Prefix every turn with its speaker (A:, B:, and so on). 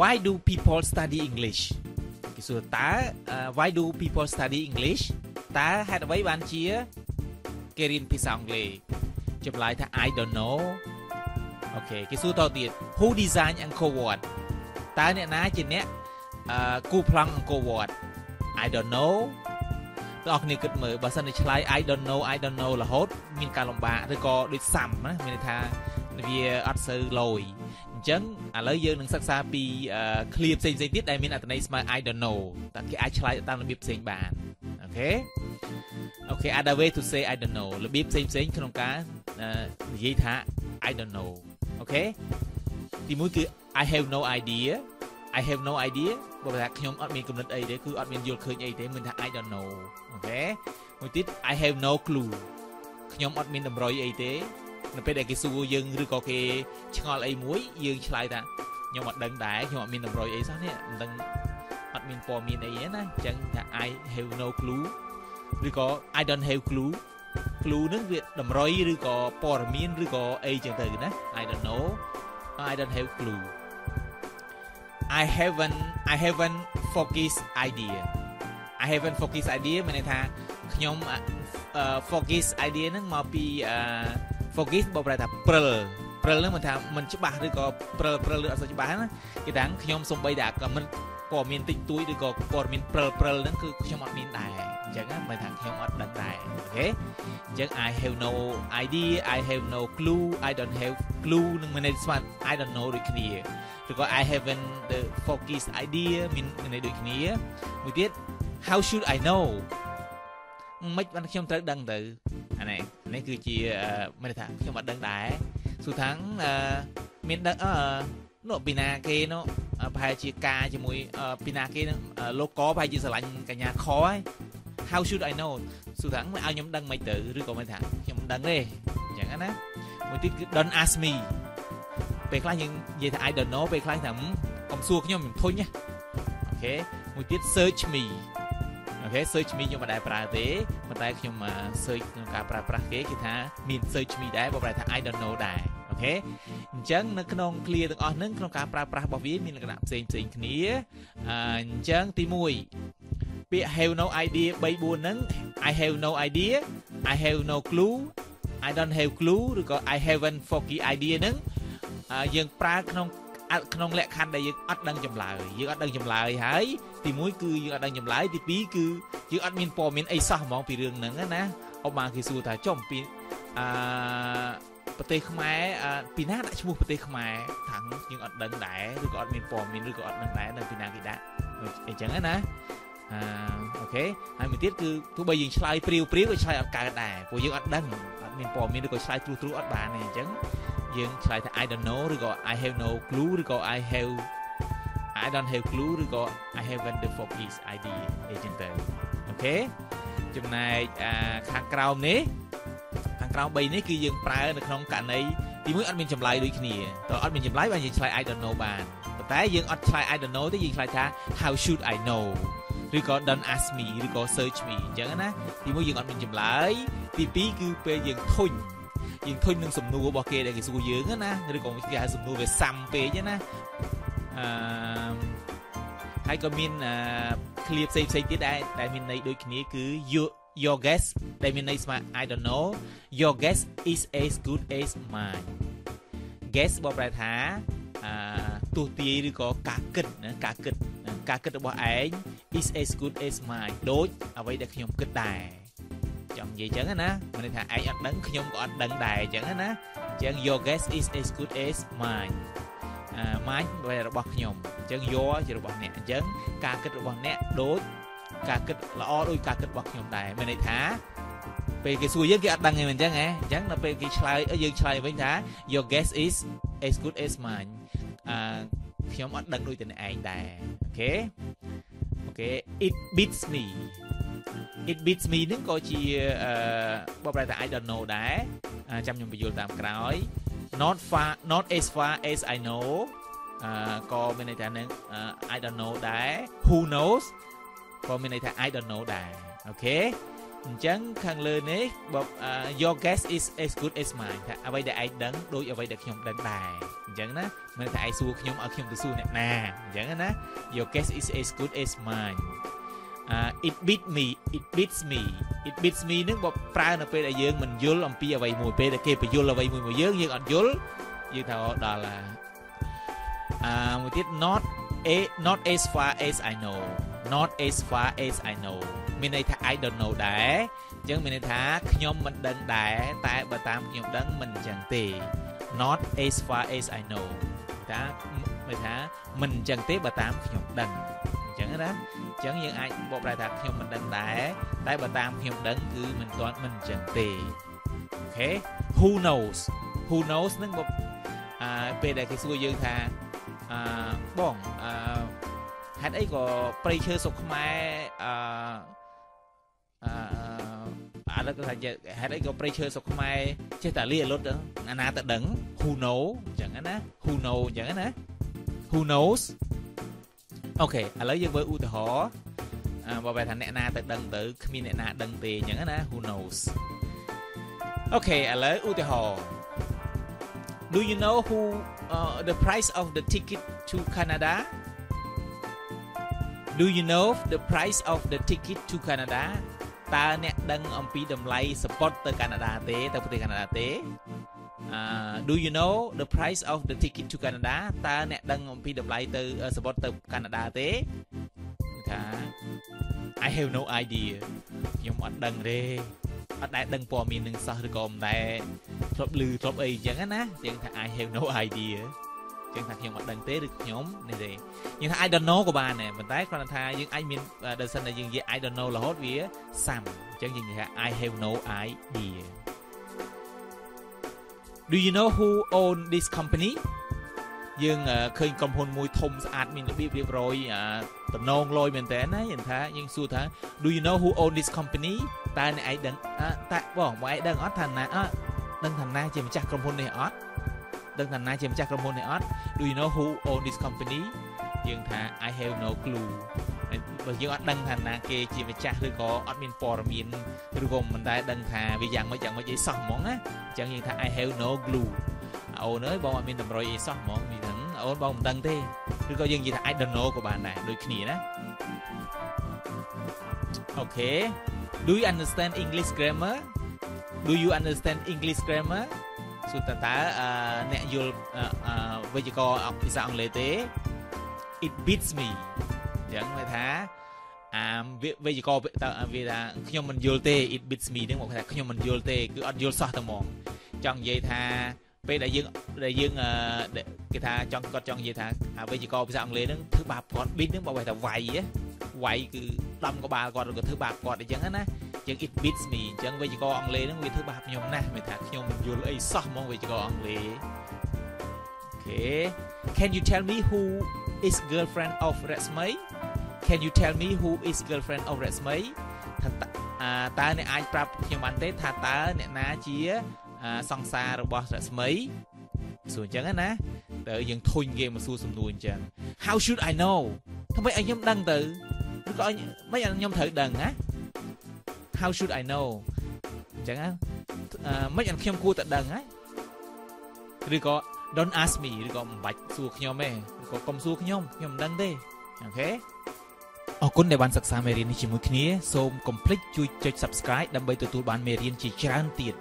A: why do people study English? គេសួរតើ à, why do people study English? តើហេតុអ្វីបានជាគេរៀនភាសាអង់គ្លេសចម្លើយថា I don't know. អូខេគេសួរតទៅទៀត Who design Angkor Wat តើអ្នកណាជាអ្នកគូប្លង់ Angkor Wat I don't know. បងប្អូនគិតមើលបើសិនជាឆ្លើយ I don't know, I don't know រហូតមានការលំបាកឬក៏ដូចសាំណាមានន័យថា វាអត់សូវលយអញ្ចឹងឥឡូវយើងនឹងសិក្សាពី ឃ្លា ផ្សេងផ្សេងទៀតដែលមានអត្ថន័យស្មើ I don't know តើគេអាចឆ្លើយតាមរបៀបផ្សេងបាន OK OK other way to say I don't know របៀបផ្សេងផ្សេងក្នុងការនិយាយថា I don't know OK ទីមួយគឺ I have no idea I have no idea បើថាខ្ញុំអត់មានគំនិតអីទេគឺអត់មានយល់ឃើញអីទេមិនថា I don't know OK មួយទៀត I have no clue ខ្ញុំអត់មានតម្រុយអីទេ នៅពេលដែលគេសួរយើងឬក៏គេឆ្ងល់អីមួយយើងឆ្លើយថាខ្ញុំអត់ដឹងដែរខ្ញុំអត់មានតម្រុយអីសោះនេះមិនដឹងអត់មានព័ត៌មានអីទេណាអញ្ចឹងថា I have no clue ឬក៏ I don't have clue clue នឹងវាតម្រុយឬក៏ព័ត៌មានឬក៏អីចឹងទៅណា I don't know I don't have clue I haven't I haven't focus idea I haven't focus idea មានន័យថាខ្ញុំ focus idea ហ្នឹងមកពី focus បើប្រែថាព្រិលព្រិលហ្នឹងមិនថាមិនច្បាស់ឬក៏ព្រិលព្រិលឬអត់សូវច្បាស់ណាគេថាខ្ញុំសំបីតែក៏មិនព័ត៌មានតិចតួចឬក៏ព័ត៌មានព្រិលព្រិលហ្នឹងគឺខ្ញុំអត់មានដែរអញ្ចឹងមិនថាខ្ញុំអត់ដឹងដែរអូខេអញ្ចឹង I have no idea I have no clue I don't have clue នឹងមានន័យស្មើ I don't know ដូចគ្នាឬក៏ I haven't the focus idea មានន័យដូចគ្នាមួយទៀត how should I know មិនបានខ្ញុំត្រូវដឹងទៅ អានេះនេះគឺជាមានន័យថាខ្ញុំអត់ដឹងដែរសួរថាមានដឹងអឺនោះពីណាគេនោះប្រហែលជាការជាមួយពីណាគេលោកកប្រហែលជាស្រឡាញ់កញ្ញាខហើយ how should I know សួរថាឲ្យខ្ញុំដឹងមិនទៅឬក៏មិនថាខ្ញុំមិនដឹងទេអញ្ចឹងណាមួយទៀតគឺ don't ask me ពេលខ្លះយើងនិយាយថា I don't know ពេលខ្លះថាកុំសួរខ្ញុំខ្ញុំធុញណា OK មួយទៀត search me OK search me ខ្ញុំមិនដែលប្រើទេប៉ុន្តែខ្ញុំ search ក្នុងការប្រើប្រាស់គេគេថាមាន search me ដែរបើប្រែថា I don't know ដែរ OK អញ្ចឹងនៅក្នុង ឃ្លា ទាំងអស់ហ្នឹងក្នុងការប្រើប្រាស់របស់វាមានលក្ខណៈផ្សេងផ្សេងគ្នាអញ្ចឹងទី1ពាក្យ have no idea 3 4ហ្នឹង I have no idea I have no clue I don't have clue ឬក៏ I haven't foggy idea ហ្នឹងយើងប្រើក្នុង ក្នុងលក្ខខណ្ឌដែលយើងអត់ដឹងចម្លើយយើងអត់ដឹងចម្លើយហើយទី1គឺយើងអត់ដឹងចម្លើយទី2គឺយើងអត់មានព័ត៌មានអីសោះហ្មងពីរឿងហ្នឹងណាឧបមាគេសួរថាចំពីអឺប្រទេសខ្មែរពីណាដាក់ឈ្មោះប្រទេសខ្មែរថាយើងអត់ដឹងដែរឬក៏អត់មានព័ត៌មានឬក៏អត់ដឹងដែរនៅពីណាគេដាក់អញ្ចឹងណាអឺអូខេហើយមួយទៀតគឺទោះបីយើងឆ្លើយព្រាវព្រាវក៏ឆ្លើយអត់កើតដែរព្រោះយើងអត់ដឹងអត់មានព័ត៌មានឬក៏ឆ្លើយទ្រុសទ្រុសអត់បានទេអញ្ចឹង យើងឆ្លើយថា I don't know ឬក៏ I have no clue ឬក៏ I have I don't have clue ឬក៏ I haven't the focus idea អីចឹងទៅអូខេចំណែកខាងក្រោមនេះខាងក្រោម3នេះគឺយើងប្រើនៅក្នុងករណីទីមួយអត់មានចម្លើយដូចគ្នាតើអត់មានចម្លើយបានយើងឆ្លើយ I don't know បានប៉ុន្តែយើងអត់ឆ្លើយ I don't know ទេយើងឆ្លើយថា how should I know ឬក៏ don't ask me ឬក៏ search me អញ្ចឹងណាទីមួយយើងអត់មានចម្លើយទី2គឺពេលយើងធុញ យើងឃើញនឹងសំណួររបស់គេដែលគេសួរយើងណាឬក៏គេហៅសំណួរវាសាំពេកណាអឺហើយក៏មានឃ្លាផ្សេងផ្សេងទៀតដែរដែលមានន័យដូចគ្នាគឺ your your guess ដែលមានន័យស្មើ I don't know your guess is as good as mine guess បបប្រែថាអឺទស្សទាយឬក៏ការគិតណាការគិតការគិតរបស់ឯង is as good as mine ដូចអ្វីដែលខ្ញុំគិតដែរ ចង់និយាយចឹងណាមានន័យថាឯងអត់ដឹងខ្ញុំក៏អត់ដឹងដែរចឹងណាចឹង your guess is as good as mine អា mine របស់ខ្ញុំអញ្ចឹង your ជារបស់អ្នកអញ្ចឹងការគិតរបស់អ្នកដូចការគិតល្អដូចការគិតរបស់ខ្ញុំដែរមានន័យថាពេលគេសួរយើងគេអត់ដឹងទេមិនអញ្ចឹងហ៎អញ្ចឹងដល់ពេលគេឆ្លើយយើងឆ្លើយវិញថា your guess is as good as mine អឺខ្ញុំអត់ដឹងដូចតែអ្នកឯងដែរ OK OK it beats me it beats me នឹងក៏ជាអឺបបប្រែថា I don't know ដែរចាំខ្ញុំបញ្ជាក់តាមក្រោយ not far not as far as I know អឺក៏មានន័យថានឹង I don't know ដែរ who knows ក៏មានន័យថា I don't know ដែរអូខេអអញ្ចឹងខាងលើនេះបប your guess is as good as mine ថាអ្វីដែលឯងដឹងដូចអ្វីដែលខ្ញុំដឹងដែរអញ្ចឹងណាមិនថាឯងសួរខ្ញុំឲ្យខ្ញុំទៅសួរអ្នកណាអញ្ចឹងណា your guess is as good as mine uh it beat me it beats me it beats me នឹងបប្រើនៅពេលដែលយើងមិនយល់អំពីអ្វីមួយពេលដែលគេបញ្យល់អ្វីមួយមកយើងយើងអត់យល់យើងថាដល់អាមួយទៀត not a not as far as i know not as far as i know មានន័យថា I don't know ដែរអញ្ចឹងមានន័យថាខ្ញុំមិនដឹងដែរតែបើតាមខ្ញុំដឹងមិនអញ្ចឹងទេ not as far as I know តាមានថាមិនអញ្ចឹងទេបើតាមខ្ញុំដឹងអញ្ចឹងណាអញ្ចឹងយើងអាចបកប្រែថាខ្ញុំមិនដឹងដែរតែបើតាមខ្ញុំដឹងគឺមិនទាន់មិនអញ្ចឹងទេអូខេ who knows who knows នឹងបអឺពេលដែលគេសួរយើងថាអឺបងអឺហេតុអីក៏ព្រៃឈើសុកខ្មែរអឺអឺឥឡូវគាត់ថាហេតុអីក៏ព្រៃឈើសុកខ្មែរចេះតែលីអលុតអាណាទៅដឹង who know អញ្ចឹងណា who know អញ្ចឹងណា who knows អូខេឥឡូវយើងមើលឧទាហរណ៍អឺបើបែរថាអ្នកណាទៅដឹងទៅគ្មានអ្នកណាដឹងទេអញ្ចឹងណា who knows អូខេឥឡូវឧទាហរណ៍ Do you know who uh, the price of the ticket to Canada Do you know the price of the ticket to Canada តើអ្នកដឹងអំពីតម្លៃសពតទៅកាណាដាទេទៅប្រទេសកាណាដាទេ អឺ Do you know the price of the ticket to Canada តើអ្នកដឹងអំពីតម្លៃទៅសពតទៅកាណាដាទេថា I have no idea ខ្ញុំអត់ដឹងទេអត់ដែលដឹងព័ត៌មាននឹងសោះឬក៏មិនដែលធ្លាប់ឮធ្លាប់អីអញ្ចឹងណាយើងថា I have no idea ចឹងថាខ្ញុំអត់ដឹងទេឬខ្ញុំនេះទេយើងថា I don't know ក៏បានដែរប៉ុន្តែគ្រាន់តែថាយើងអាចមានដល់សិនតែយើងនិយាយ I don't know រហូតវាសាំអញ្ចឹងយើងនិយាយថា I have no idea Do you know who own this company យើងឃើញក្រុមហ៊ុនមួយធំស្អាតមានរបៀបរៀបរយតំណងលយមែនតើណាយើងថាយើងសួរថា Do you know who own this company តើអ្នកឯងដឹងតើបងបងឯងដឹងអត់ថាណាអត់ដឹងថាណាជាម្ចាស់ក្រុមហ៊ុននេះអត់ដឹងថាណាជាម្ចាស់ក្រុមហ៊ុននេះអត់ Do you know who own this company យើងថា I have no clue បើយើងអត់ដឹងថាណាគេជាម្ចាស់ឬក៏អត់មានព័ត៌មានឬក៏មិនដែលដឹងថាវាយ៉ាងម៉េចយ៉ាងម៉េចអីសោះហ្មងណាអញ្ចឹងយើងថា I have no clue អូនអើយបងអត់មានតម្រុយអីសោះហ្មងមានហ្នឹងអូនបងមិនដឹងទេឬក៏យើងនិយាយថា I don't know ក៏បានដែរដូចគ្នាណាអូខេ Do you understand English grammar Do you understand English grammar សួរតើតើអ្នកយល់វេយ្យាករណ៍ភាសាអង់គ្លេសទេ it beats me អញ្ចឹងគេថាអាវេយ្យាករណ៍តើវាថាខ្ញុំមិនយល់ទេ it beats me ហ្នឹងមកថាខ្ញុំមិនយល់ទេគឺអត់យល់សោះតែហ្មងចង់និយាយថាពេលដែលយើងដែលយើងគេថាចង់គាត់ចង់និយាយថាអាវេយ្យាករណ៍ភាសាអង់គ្លេសហ្នឹងធ្វើបាបគាត់ beat ហ្នឹងបើថាវាយវាយគឺដំក្បាលគាត់ឬក៏ធ្វើបាបគាត់អញ្ចឹងណាចឹង it beats me អញ្ចឹងវេយ្យាករណ៍អង់គ្លេសហ្នឹងវាធ្វើបាបខ្ញុំណាស់មិនថាខ្ញុំមិនយល់អីសោះហ្មងវេយ្យាករណ៍អង់គ្លេសអូខេ Can you tell me who is girlfriend of Rexmay Can you tell me who is girlfriend of Rexmay ថាតើអ្នកអាចប្រាប់ខ្ញុំបានទេថាតើអ្នកណាជាសង្សាររបស់ Rexmay សួរអញ្ចឹងណាតើយើងធុញគេមកសួរសំណួរអញ្ចឹង How should I know ធ្វើម៉េចឲ្យខ្ញុំដឹងទៅឬក៏មិនឲ្យខ្ញុំត្រូវដឹងណា how should I know អញ្ចឹងមិនឲ្យខ្ញុំគួរតែដឹងហ៎ឬក៏ don't ask me ឬក៏មិនបាច់សួរខ្ញុំទេឬក៏កុំសួរខ្ញុំខ្ញុំមិនដឹងទេអូខេ អរគុណដែលបានសិក្សាមេរៀននេះជាមួយគ្នាសូមកុំភ្លេចជួយចុច Subscribe ដើម្បីទទួលបានមេរៀនជាច្រើនទៀត